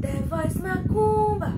The Voice Macumba.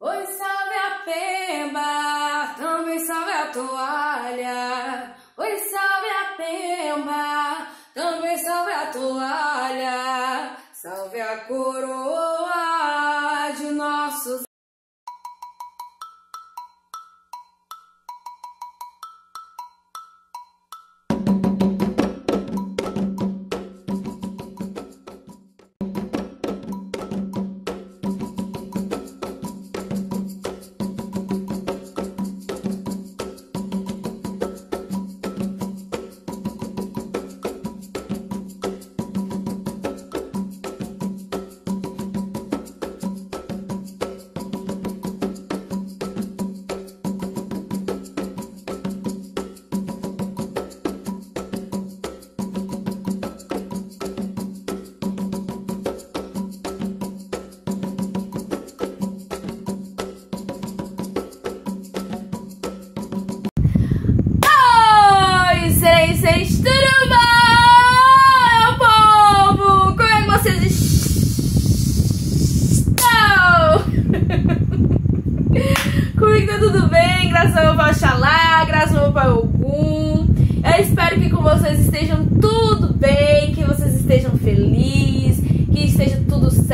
Oi, salve a pemba, também salve a toalha. Oi, salve a pemba, também salve a toalha. Salve a coroa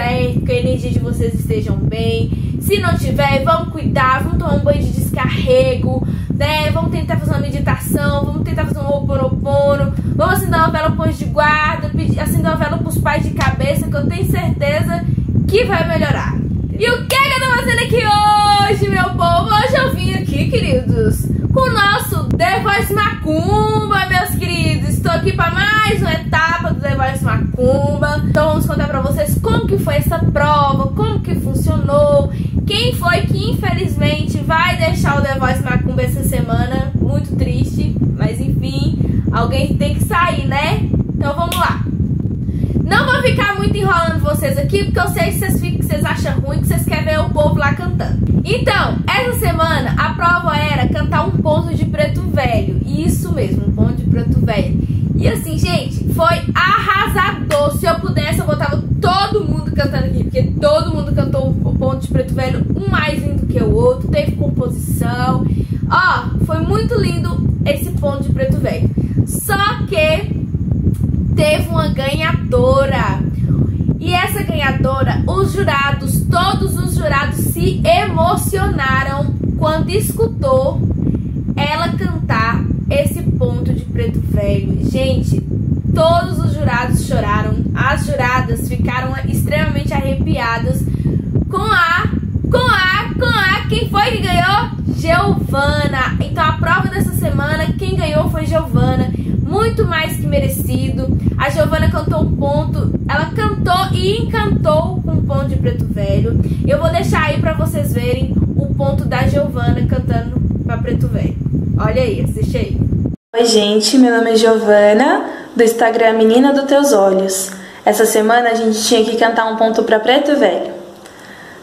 certo, que a energia de vocês estejam bem. Se não tiver, vamos cuidar, vamos tomar um banho de descarrego, né? Vamos tentar fazer uma meditação, vamos tentar fazer um oponopono, vamos acender uma vela anjo de guarda, acender uma vela pros pais de cabeça, que eu tenho certeza que vai melhorar. E o que que eu tô fazendo aqui hoje, meu povo? Hoje eu vim aqui, queridos, com o nosso The Voice Macumba, meus queridos. Estou aqui para mais uma etapa do The Voice Macumba. Então vamos contar pra vocês que foi essa prova, como que funcionou, quem foi que infelizmente vai deixar o The Voice Macumba essa semana. Muito triste, mas enfim, alguém tem que sair, né? Então vamos lá. Não vou ficar muito enrolando vocês aqui, porque eu sei que vocês, que vocês acham ruim, que vocês querem ver o povo lá cantando. Então, essa semana a prova era cantar um ponto de preto velho. Isso mesmo, um ponto de preto velho. E assim, gente, foi arrasador. Se eu pudesse, eu botava todo mundo cantando aqui, porque todo mundo cantou o ponto de preto velho, um mais lindo que o outro, teve composição. Ó, foi muito lindo esse ponto de preto velho. Só que teve uma ganhadora. E essa ganhadora, os jurados, todos os jurados se emocionaram quando escutou ela cantar esse ponto de preto velho. Gente, todos os jurados choraram, as juradas ficaram extremamente arrepiadas com a, com a, com a, quem foi que ganhou? Giovana. Então a prova dessa semana, quem ganhou foi Giovana, muito mais que merecido. A Giovana cantou um ponto, ela cantou e encantou com um ponto de preto velho. Eu vou deixar aí pra vocês verem o ponto da Giovana cantando pra preto velho. Olha aí, assiste aí. Oi, gente, meu nome é Giovana, do Instagram Menina dos Teus Olhos. Essa semana a gente tinha que cantar um ponto pra preto velho.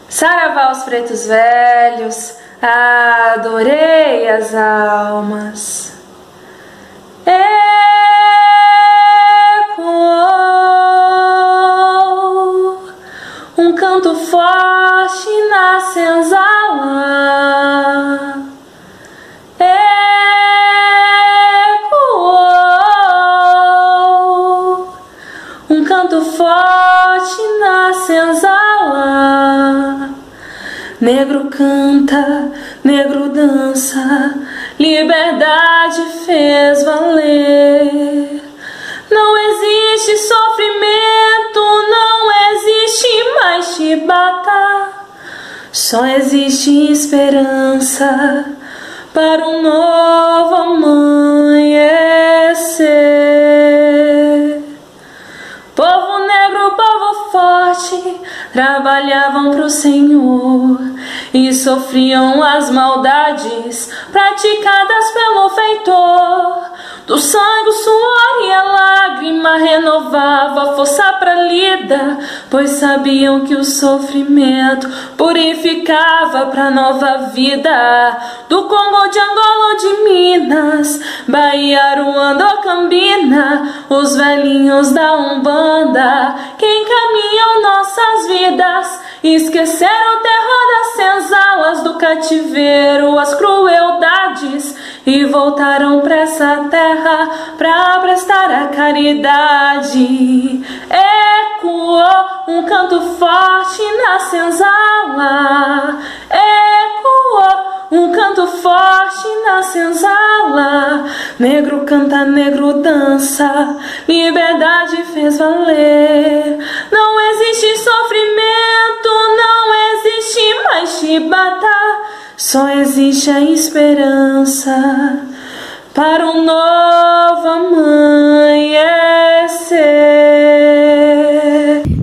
Saravá os pretos velhos, adorei as almas. Ecoou um canto forte na senzala. Ecoou um canto forte na senzala. Negro canta, negro dança, liberdade fez valer. Não existe sofrimento, não existe mais chibata. Só existe esperança para um novo amanhecer. Povo negro, povo forte, trabalhavam pro Senhor e sofriam as maldades praticadas pelo feitor. Do sangue, o suor e a lágrima renovava a força pra lida, pois sabiam que o sofrimento purificava pra nova vida. Do Congo, de Angola ou de Minas, Bahia, Ruanda Cambina, os velhinhos da Umbanda que encaminham nossas vidas Esqueceram o terror das senzalas do cativeiro, as crueldades e voltaram para essa terra para prestar a caridade. Ecoou um canto forte na senzala. Ecoou um canto forte na senzala. Negro canta, negro dança, liberdade fez valer. Não existe sofrimento, não existe mais chibata, só existe a esperança para um novo amanhecer.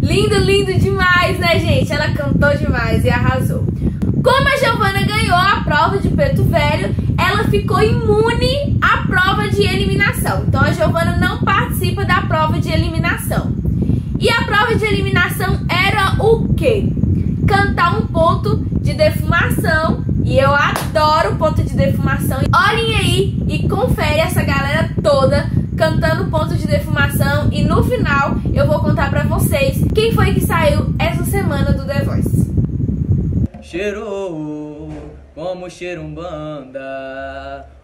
Lindo, lindo demais, né, gente? Ela cantou demais e arrasou. Como a Giovana ganhou a prova de preto velho, ela ficou imune à prova de eliminação. Então a Giovana não participa da prova de eliminação. E a prova de eliminação era o quê? Cantar um ponto de defumação. E eu adoro ponto de defumação. Olhem aí e confere essa galera toda cantando ponto de defumação. E no final eu vou contar pra vocês quem foi que saiu essa semana do The Voice cheirou como cheira umbanda,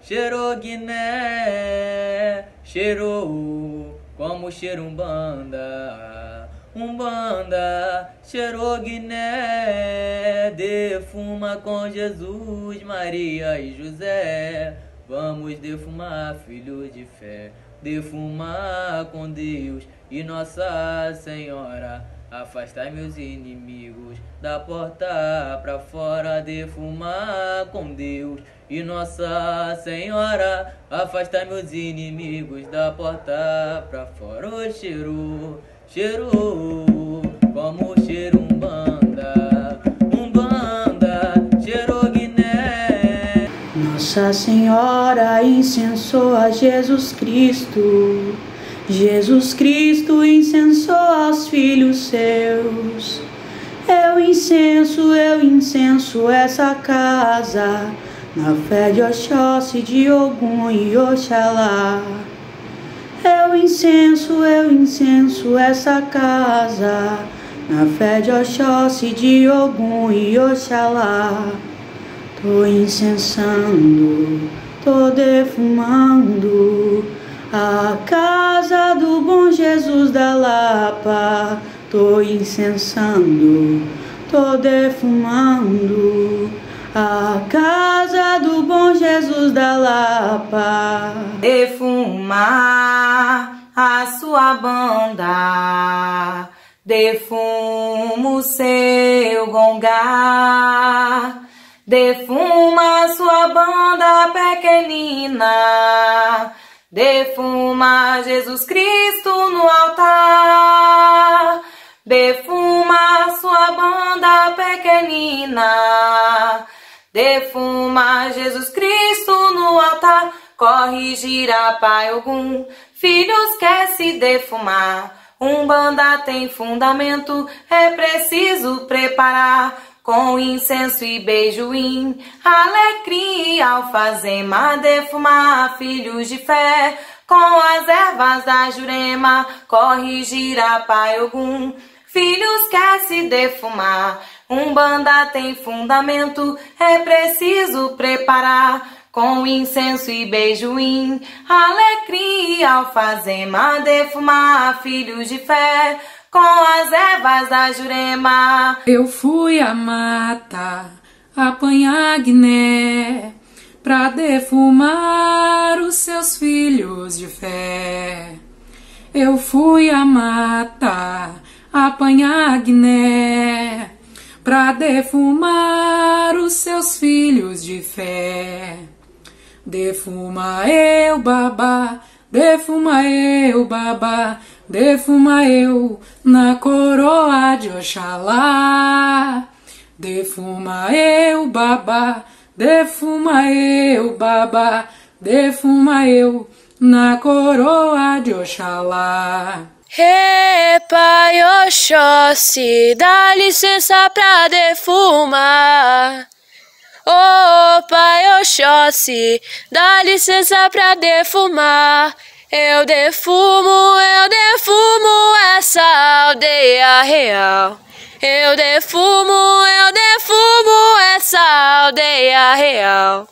cheirou Guiné, cheirou como cheira umbanda, umbanda, cheirou Guiné, defuma com Jesus, Maria e José, vamos defumar, filho de fé, defumar com Deus e Nossa Senhora. Afastai meus inimigos da porta pra fora, defumar com Deus e Nossa Senhora. Afastai meus inimigos da porta pra fora. O cheiro, cheiro, como cheiro umbanda, umbanda, cheiro Guiné. Nossa Senhora incensou a Jesus Cristo. Jesus Cristo incensou aos filhos seus. Eu incenso, eu incenso essa casa, na fé de Oxóssi, de Ogum e Oxalá. Eu incenso, eu incenso essa casa, na fé de Oxóssi, de Ogum e Oxalá. Tô incensando, tô defumando a casa do bom Jesus da Lapa, tô incensando, tô defumando. A casa do bom Jesus da Lapa, defumar a sua banda, defumo seu gongar, defuma a sua banda pequenina Defuma Jesus Cristo no altar. Defuma sua banda pequenina. Defuma Jesus Cristo no altar. Corrigirá Pai algum. Filhos quer se defumar. Um banda tem fundamento. É preciso preparar com incenso e beijoim, alecrim, alfazema, defumar, filhos de fé, com as ervas da jurema, corrigirá pai algum. Filhos quer se defumar, um banda tem fundamento, é preciso preparar. Com incenso e beijoim, alecrim, alfazema, defumar, filhos de fé, com as ervas da Jurema. Eu fui à mata apanhar guiné pra defumar os seus filhos de fé. Eu fui à mata apanhar guiné pra defumar os seus filhos de fé. Defuma eu, babá, defuma eu, babá, defuma eu na coroa de Oxalá. Defuma eu, babá, defuma eu, babá, defuma eu na coroa de Oxalá. Hey, pai Oxóssi, dá licença pra defumar. Oh, pai Oxóssi, dá licença pra defumar. Eu defumo, eu defumo essa aldeia real. Eu defumo, eu defumo essa aldeia real.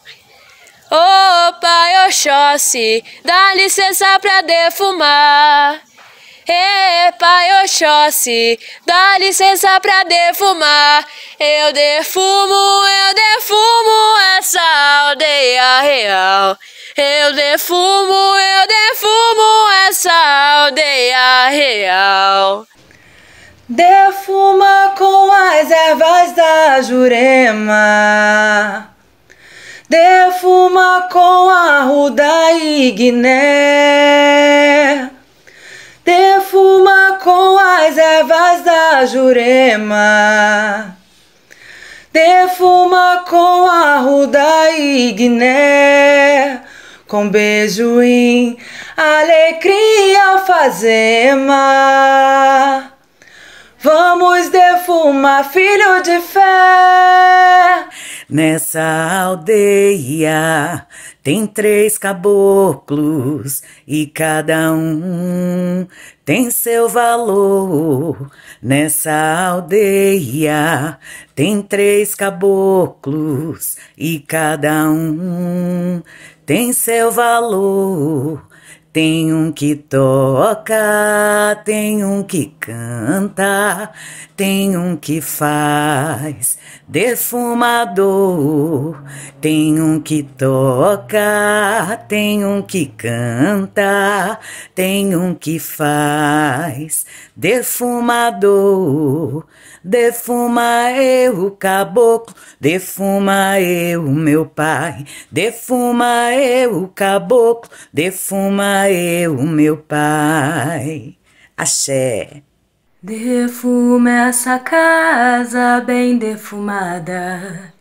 Ô oh, pai Oxóssi, dá licença pra defumar. Ê pai Oxóssi, dá licença pra defumar. Eu defumo, eu defumo essa aldeia real. Eu defumo, eu defumo essa aldeia real. Defuma com as ervas da Jurema. Defuma com a ruda guiné. Defuma com as ervas da Jurema. Defuma com a ruda guiné. Com beijo em alecrim alfazema. Vamos defumar, filho de fé. Nessa aldeia tem três caboclos e cada um tem seu valor. Nessa aldeia tem três caboclos e cada um tem seu valor. Tem um que toca, tem um que canta, tem um que faz defumador. Tem um que toca, tem um que canta, tem um que faz defumador. Defuma eu, caboclo, defuma eu, meu pai, defuma eu, caboclo, defuma eu, meu pai. Axé. Defuma essa casa bem defumada.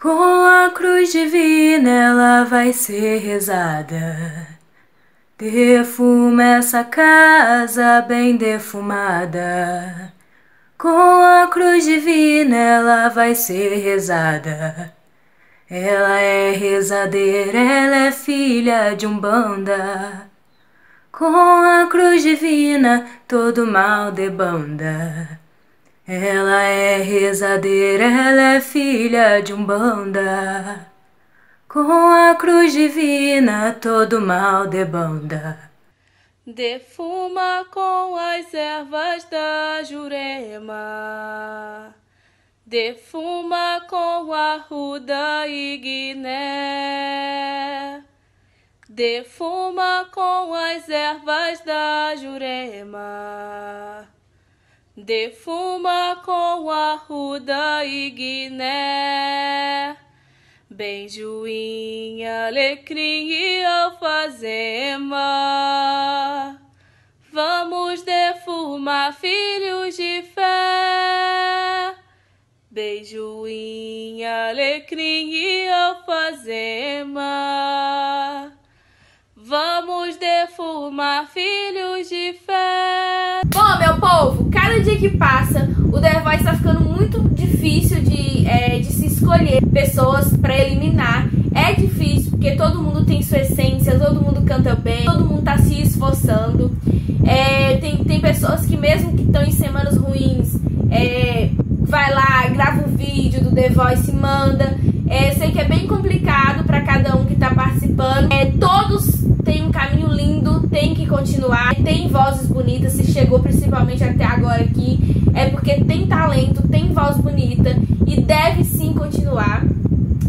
Com a cruz divina ela vai ser rezada. Defuma essa casa bem defumada. Com a cruz divina ela vai ser rezada. Ela é rezadeira, ela é filha de Umbanda. Com a cruz divina todo mal debanda. Ela é rezadeira, ela é filha de Umbanda. Com a cruz divina todo mal debanda. Defuma com as ervas da Jurema. Defuma com a ruda e guiné. Defuma com as ervas da Jurema. Defuma com a ruda e guiné. Benjoim, alecrim e alfazema. Vamos defumar filhos de fé. Beijoim, alecrim e alfazema. Vamos defumar filhos de fé. Bom, meu povo, cada dia que passa, o The Voice está ficando muito difícil de, é, de se escolher pessoas para eliminar. É difícil porque todo mundo tem sua essência, todo mundo canta bem, todo mundo tá se esforçando. É, tem, tem pessoas que mesmo que estão em semanas ruins, é, vai lá, grava um vídeo do The Voice manda. É, sei que é bem complicado para cada um que tá participando. É, todos têm um caminho lindo, tem que continuar. Tem vozes bonitas, se chegou principalmente até agora aqui, é porque tem talento, tem voz bonita e deve sim continuar.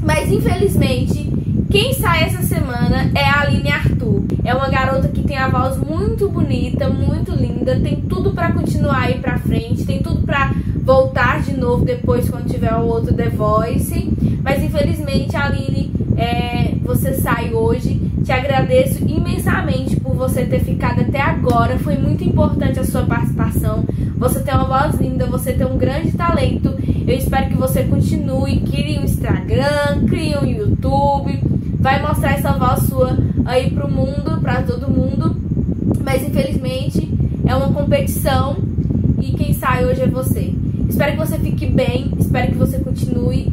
Mas infelizmente, quem sai essa semana é a Aline Arthur. É uma garota que tem a voz muito bonita, muito linda, tem tudo para continuar aí pra frente, tem tudo para voltar de novo depois quando tiver o outro The Voice. Mas infelizmente, Aline, é, você sai hoje. Te agradeço imensamente por você ter ficado até agora. Foi muito importante a sua participação. Você tem uma voz linda, você tem um grande talento. Eu espero que você continue, crie um Instagram, crie um YouTube. Vai mostrar essa voz sua aí pro mundo, para todo mundo. Mas infelizmente é uma competição e quem sai hoje é você. Espero que você fique bem, espero que você continue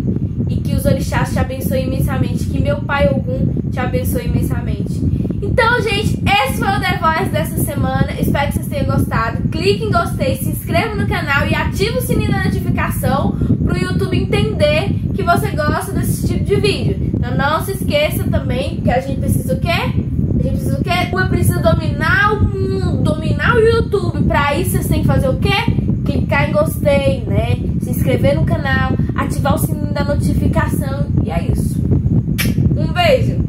e que os orixás te abençoem imensamente, que meu pai Ogum te abençoe imensamente. Então, gente, esse foi o The Voice dessa semana. Espero que vocês tenham gostado. Clique em gostei, se inscreva no canal e ative o sininho da notificação para o YouTube entender que você gosta desse tipo de vídeo. Então não se esqueça também que a gente precisa o quê? A gente precisa o quê? Eu preciso dominar o mundo, dominar o YouTube. Para isso vocês têm que fazer o quê? Clicar em gostei, né? Se inscrever no canal, ativar o sininho da notificação e é isso. Um beijo!